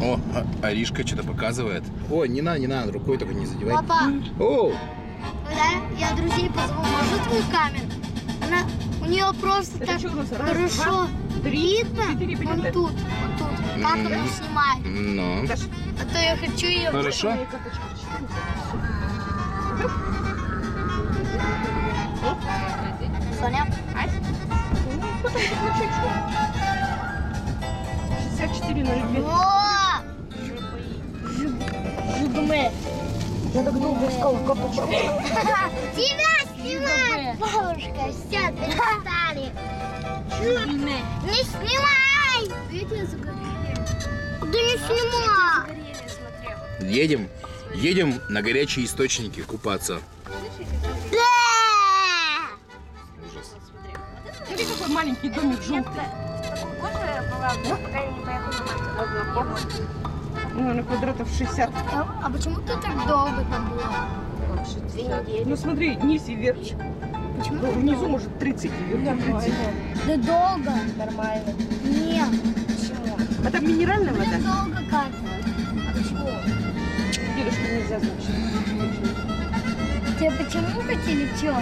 О, а- Аришка что-то показывает. Ой, не надо, не надо, рукой только не задевай. Папа, О, да, я друзей позову, может твою камеру? Она, у нее просто Это так что у нас? Раз, хорошо два, три, видно. четыре Вон тут, вот тут. Как она Мгм. снимает. ну. Даш, А то я хочу ее... Хорошо. моя карточка, читай. Соня, Ну, потом заключай, что? 64,02. О! Жигме. Я так долго искал карточку. Тебя снимает, бабушка. Все, перестали. Не снимай! Да не снимай! Едем, едем на горячие источники купаться. Смотри, какой маленький домик желтый. Ну, на квадратов 60. А, а почему ты так долго там была? Ну, смотри, низ и верх. Почему? Ну, внизу, может, 30 и вверху 30. Да долго. Нормально. Нет. А там минеральная Да вода? долго как-то. А почему? Дедушка нельзя, значит. Тебя почему хотели чё?